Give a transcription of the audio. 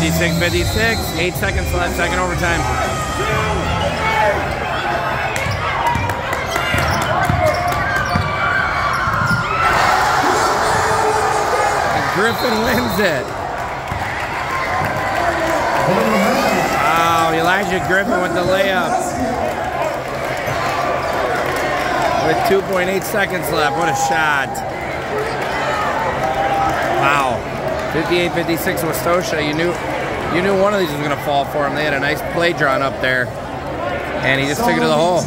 56-56, eight seconds left, second overtime. Griffin wins it. Wow, Elijah Griffin with the layup. With 2.8 seconds left. What a shot. Wow. 58-56 Westosha. You knew you knew one of these was going to fall for him. They had a nice play drawn up there. And he just took it to the hole.